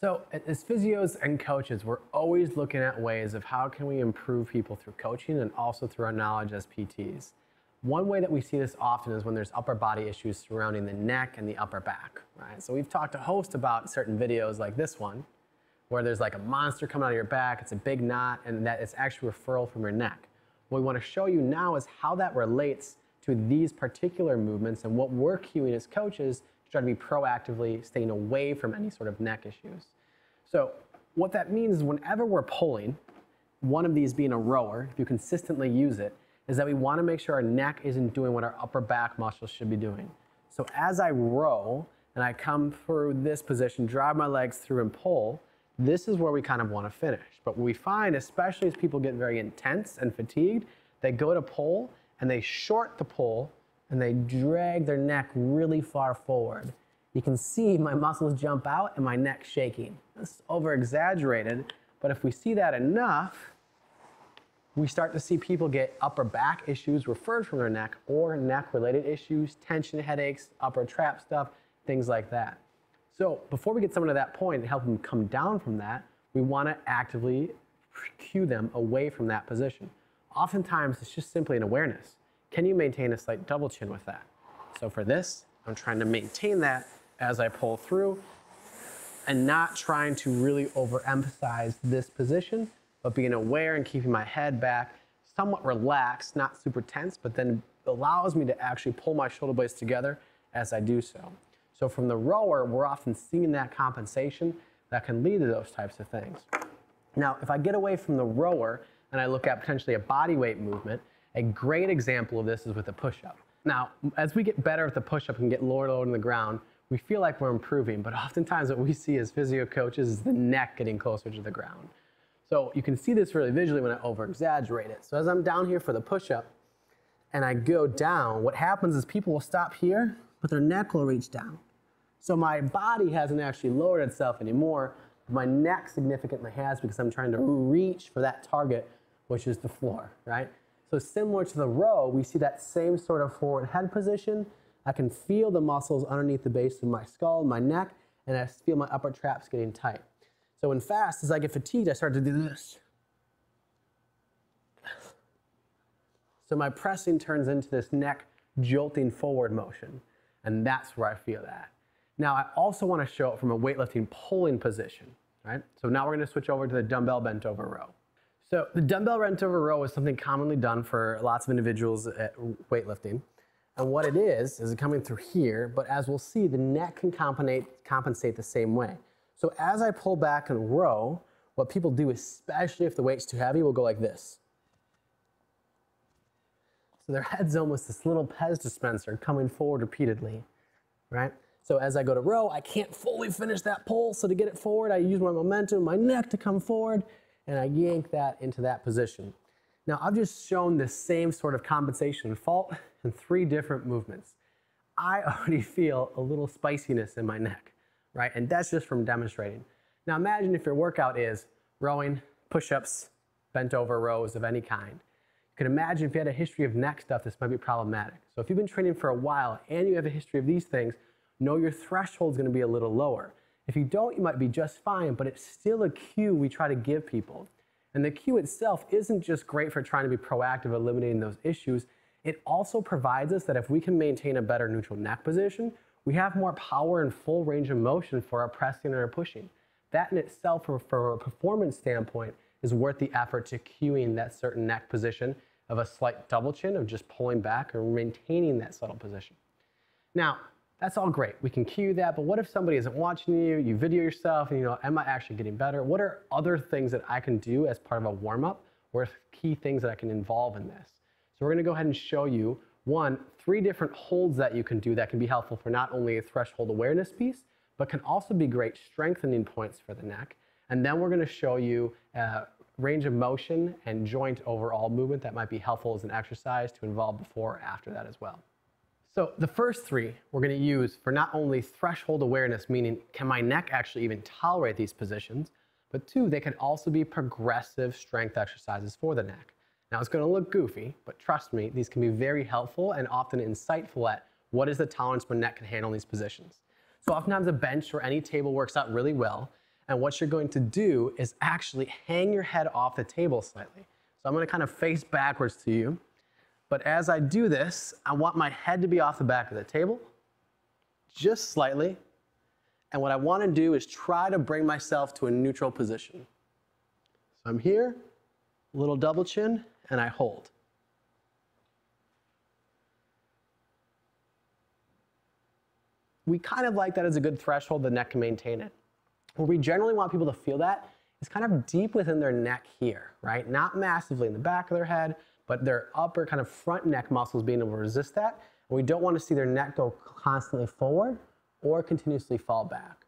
So as physios and coaches, we're always looking at ways of how can we improve people through coaching and also through our knowledge as PTs. One way that we see this often is when there's upper body issues surrounding the neck and the upper back, right? So we've talked to host about certain videos like this one, where there's like a monster coming out of your back, it's a big knot, and that it's actually referral from your neck. What we want to show you now is how that relates to these particular movements and what we're cueing as coaches try to be proactively staying away from any sort of neck issues. So what that means is whenever we're pulling, one of these being a rower, if you consistently use it, is that we want to make sure our neck isn't doing what our upper back muscles should be doing. So as I row and I come through this position, drive my legs through and pull, this is where we kind of want to finish. But what we find, especially as people get very intense and fatigued, they go to pull and they short the pull and they drag their neck really far forward. You can see my muscles jump out and my neck shaking. That's over exaggerated, but if we see that enough, we start to see people get upper back issues referred from their neck or neck related issues, tension headaches, upper trap stuff, things like that. So before we get someone to that point and help them come down from that, we want to actively cue them away from that position. Oftentimes, it's just simply an awareness. Can you maintain a slight double chin with that? So for this, I'm trying to maintain that as I pull through and not trying to really overemphasize this position, but being aware and keeping my head back, somewhat relaxed, not super tense, but then allows me to actually pull my shoulder blades together as I do so. So from the rower, we're often seeing that compensation that can lead to those types of things. Now, if I get away from the rower and I look at potentially a body weight movement, a great example of this is with the push-up. Now, as we get better at the push-up and get lower low on the ground, we feel like we're improving, but oftentimes what we see as physio coaches is the neck getting closer to the ground. So you can see this really visually when I over exaggerate it. So as I'm down here for the push up and I go down, what happens is people will stop here, but their neck will reach down. So my body hasn't actually lowered itself anymore. My neck significantly has because I'm trying to reach for that target, which is the floor, right? So similar to the row, we see that same sort of forward head position, I can feel the muscles underneath the base of my skull, my neck, and I feel my upper traps getting tight. So in fast, as I get fatigued, I start to do this. So my pressing turns into this neck jolting forward motion, and that's where I feel that. Now I also want to show it from a weightlifting pulling position, right? So now we're going to switch over to the dumbbell bent over row. So the dumbbell bent over row is something commonly done for lots of individuals at weightlifting. And what it is, is coming through here, but as we'll see, the neck can compensate the same way. So as I pull back and row, what people do, especially if the weight's too heavy, will go like this. So their head's almost this little Pez dispenser coming forward repeatedly, right? So as I go to row, I can't fully finish that pull. So to get it forward, I use my momentum, my neck to come forward, and I yank that into that position. Now I've just shown the same sort of compensation fault in three different movements. I already feel a little spiciness in my neck, right? And that's just from demonstrating. Now imagine if your workout is rowing, push-ups, bent over rows of any kind. You can imagine if you had a history of neck stuff, this might be problematic. So if you've been training for a while and you have a history of these things, know your threshold is gonna be a little lower. If you don't, you might be just fine, but it's still a cue we try to give people. And the cue itself isn't just great for trying to be proactive, eliminating those issues, it also provides us that if we can maintain a better neutral neck position, we have more power and full range of motion for our pressing and our pushing. That in itself, from, from a performance standpoint, is worth the effort to cueing that certain neck position of a slight double chin of just pulling back or maintaining that subtle position. Now, that's all great. We can cue that, but what if somebody isn't watching you, you video yourself, and you know, am I actually getting better? What are other things that I can do as part of a warm-up or key things that I can involve in this? So we're gonna go ahead and show you, one, three different holds that you can do that can be helpful for not only a threshold awareness piece, but can also be great strengthening points for the neck. And then we're gonna show you a range of motion and joint overall movement that might be helpful as an exercise to involve before or after that as well. So the first three we're gonna use for not only threshold awareness, meaning can my neck actually even tolerate these positions, but two, they can also be progressive strength exercises for the neck. Now it's going to look goofy, but trust me, these can be very helpful and often insightful at what is the tolerance my neck can handle in these positions. So oftentimes a bench or any table works out really well. And what you're going to do is actually hang your head off the table slightly. So I'm gonna kind of face backwards to you. But as I do this, I want my head to be off the back of the table, just slightly. And what I wanna do is try to bring myself to a neutral position. So I'm here, little double chin, and I hold. We kind of like that as a good threshold, the neck can maintain it. Where we generally want people to feel that is kind of deep within their neck here, right? Not massively in the back of their head, but their upper kind of front neck muscles being able to resist that. And we don't want to see their neck go constantly forward or continuously fall back.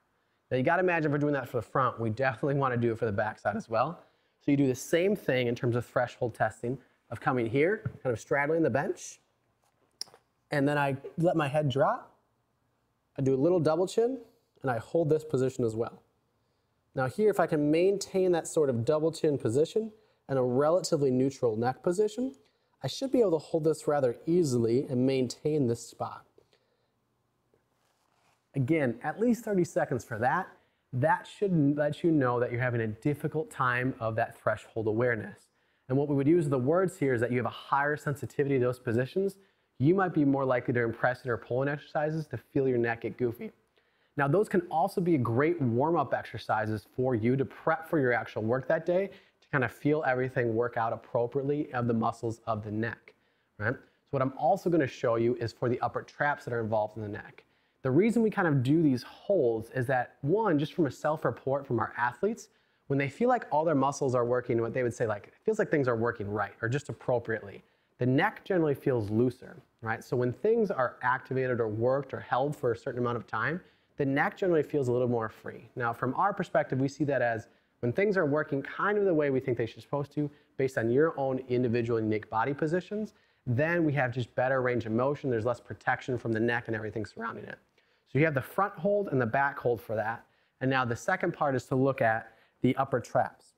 Now you got to imagine if we're doing that for the front, we definitely want to do it for the backside as well. So you do the same thing in terms of threshold testing of coming here, kind of straddling the bench, and then I let my head drop. I do a little double chin, and I hold this position as well. Now here, if I can maintain that sort of double chin position and a relatively neutral neck position, I should be able to hold this rather easily and maintain this spot. Again, at least 30 seconds for that, that should let you know that you're having a difficult time of that threshold awareness. And what we would use the words here is that you have a higher sensitivity to those positions. You might be more likely during pressing or pulling exercises to feel your neck get goofy. Now, those can also be great warm up exercises for you to prep for your actual work that day to kind of feel everything work out appropriately of the muscles of the neck, right? So, what I'm also going to show you is for the upper traps that are involved in the neck. The reason we kind of do these holds is that one, just from a self-report from our athletes, when they feel like all their muscles are working, what they would say like, it feels like things are working right or just appropriately, the neck generally feels looser, right? So when things are activated or worked or held for a certain amount of time, the neck generally feels a little more free. Now, from our perspective, we see that as when things are working kind of the way we think they should be supposed to, based on your own individual unique body positions, then we have just better range of motion. There's less protection from the neck and everything surrounding it. So you have the front hold and the back hold for that. And now the second part is to look at the upper traps.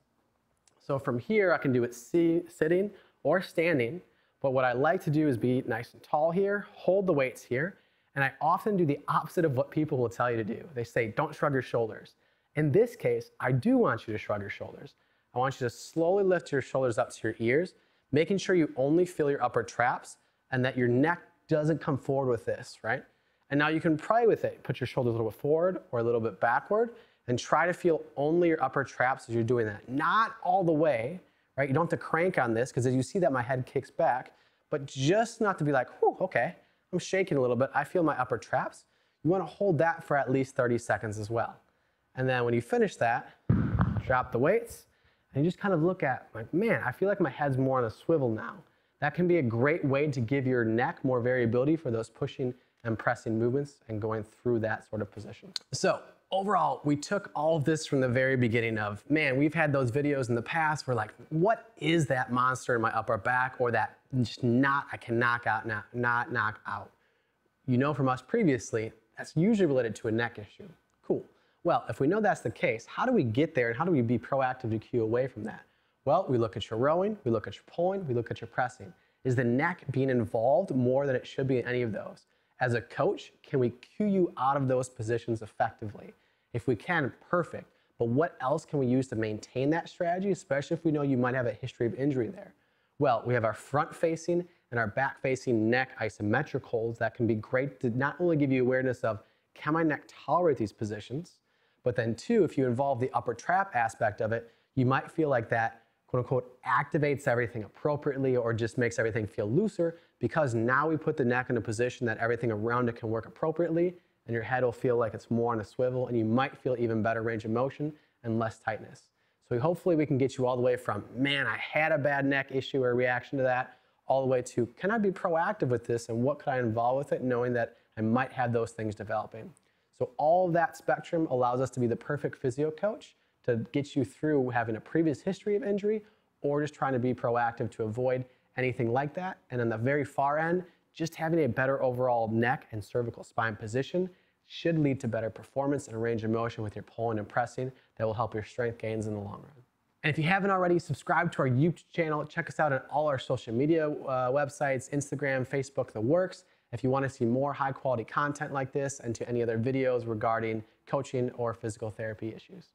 So from here, I can do it sitting or standing. But what I like to do is be nice and tall here, hold the weights here. And I often do the opposite of what people will tell you to do. They say, don't shrug your shoulders. In this case, I do want you to shrug your shoulders. I want you to slowly lift your shoulders up to your ears, making sure you only feel your upper traps and that your neck doesn't come forward with this, right? And now you can play with it. Put your shoulders a little bit forward or a little bit backward and try to feel only your upper traps as you're doing that. Not all the way, right? You don't have to crank on this because as you see that my head kicks back, but just not to be like, whew, okay, I'm shaking a little bit. I feel my upper traps. You want to hold that for at least 30 seconds as well. And then when you finish that, drop the weights and you just kind of look at like, man, I feel like my head's more on a swivel now. That can be a great way to give your neck more variability for those pushing and pressing movements and going through that sort of position. So overall, we took all of this from the very beginning of, man, we've had those videos in the past where like, what is that monster in my upper back or that just knot, I can knock out, knot, not knock out. You know from us previously, that's usually related to a neck issue. Cool. Well, if we know that's the case, how do we get there and how do we be proactive to cue away from that? Well, we look at your rowing, we look at your pulling, we look at your pressing. Is the neck being involved more than it should be in any of those? As a coach, can we cue you out of those positions effectively? If we can, perfect. But what else can we use to maintain that strategy, especially if we know you might have a history of injury there? Well, we have our front facing and our back facing neck isometric holds that can be great to not only give you awareness of can my neck tolerate these positions, but then two, if you involve the upper trap aspect of it, you might feel like that quote unquote activates everything appropriately or just makes everything feel looser because now we put the neck in a position that everything around it can work appropriately and your head will feel like it's more on a swivel and you might feel even better range of motion and less tightness. So hopefully we can get you all the way from, man, I had a bad neck issue or reaction to that, all the way to, can I be proactive with this and what could I involve with it knowing that I might have those things developing. So all that spectrum allows us to be the perfect physio coach to get you through having a previous history of injury or just trying to be proactive to avoid anything like that. And on the very far end, just having a better overall neck and cervical spine position should lead to better performance and range of motion with your pulling and pressing that will help your strength gains in the long run. And if you haven't already, subscribe to our YouTube channel. Check us out on all our social media uh, websites, Instagram, Facebook, the works. If you want to see more high quality content like this and to any other videos regarding coaching or physical therapy issues.